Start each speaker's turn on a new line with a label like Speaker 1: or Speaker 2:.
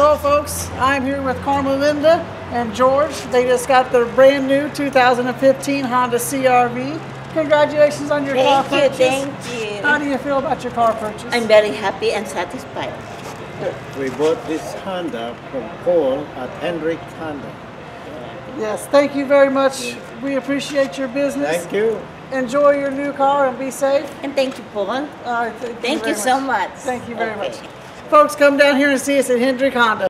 Speaker 1: Hello, folks. I'm here with Carmelinda and George. They just got their brand new 2015 Honda CRV. Congratulations on your car
Speaker 2: Thank you,
Speaker 1: purchase.
Speaker 2: thank you.
Speaker 1: How do you feel about your car purchase?
Speaker 2: I'm very happy and satisfied.
Speaker 3: We bought this Honda from Paul at Hendrick Honda.
Speaker 1: yes, thank you very much. We appreciate your business.
Speaker 3: Thank you.
Speaker 1: Enjoy your new car and be safe.
Speaker 2: And thank you, Paul.
Speaker 1: All right, thank,
Speaker 2: Thank
Speaker 1: very
Speaker 2: you so
Speaker 1: much.
Speaker 2: much.
Speaker 1: Thank you very
Speaker 2: Okay.
Speaker 1: much. Folks, come down here and see us at Hendrick Honda.